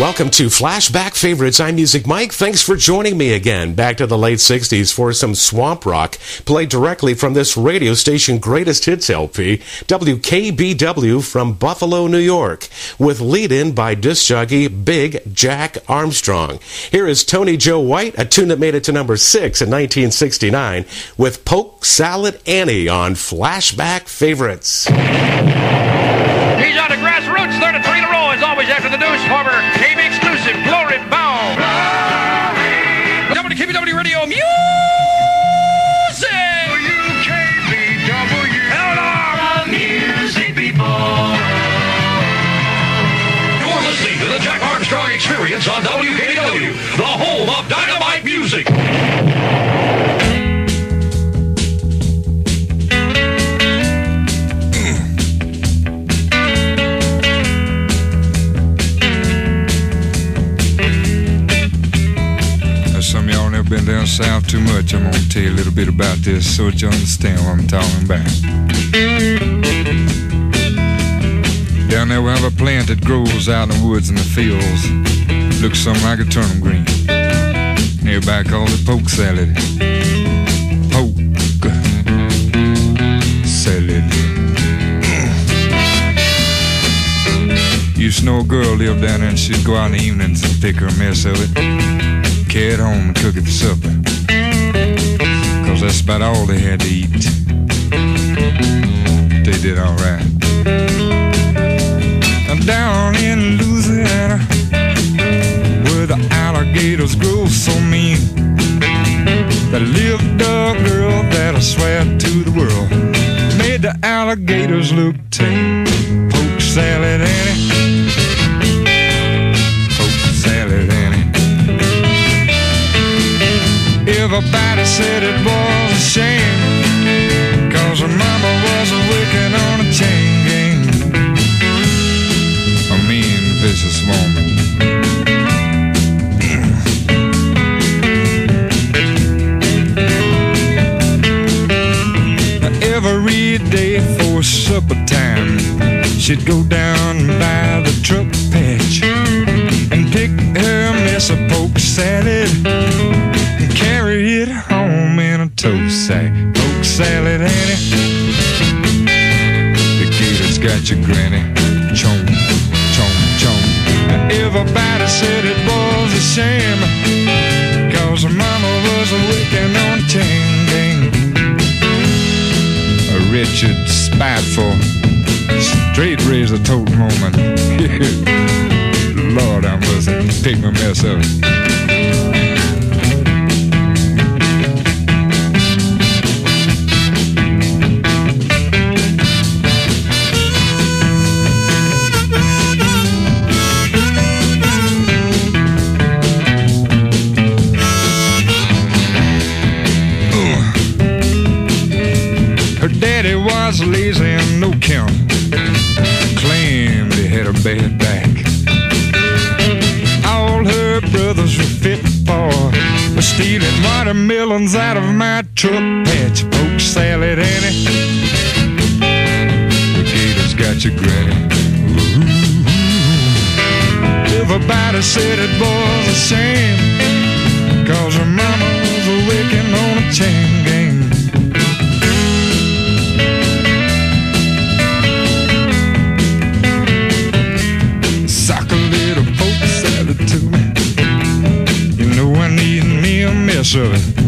Welcome to Flashback Favorites. I'm Music Mike. Thanks for joining me again. Back to the late 60s for some swamp rock played directly from this radio station greatest hits LP, WKBW from Buffalo, New York, with lead in by disc jockey Big Jack Armstrong. Here is Tony Joe White, a tune that made it to number six in 1969, with Polk Salad Annie on Flashback Favorites. He's on the grassroots, third and three in a row, as always after the news. Former Experience on WKBW, the home of dynamite music. Some of y'all never been down south too much. I'm gonna tell you a little bit about this so that you understand what I'm talking about. Down there we have a plant that grows out in the woods and the fields. Looks something like a turnip green. Everybody calls it poke salad. Poke salad. Used to know a girl lived down there and she'd go out in the evenings and pick her a mess of it carry it home and cook it for supper. Cause that's about all they had to eat. They did alright. I'm down in a girl that I swear to the world made the alligators look tame. Poke salad Annie. Poke salad Annie. Everybody said it was Every day for supper time She'd go down by the truck patch And pick her mess of poke salad and carry it home in a tow sack. Poke salad, Annie. The gator's got your granny. Chomp, chomp, chomp. Everybody said it was a shame. Cause her mama was a wicked wretched, spiteful, straight razor toting woman. Lord, I must take my mess up. Had back. All her brothers were fit for was stealing watermelons out of my truck patch. Poke salad, Annie. The gator's got your granny. Ooh. Everybody said it was a shame. Cause her mama was a wicked on a chain gang. Little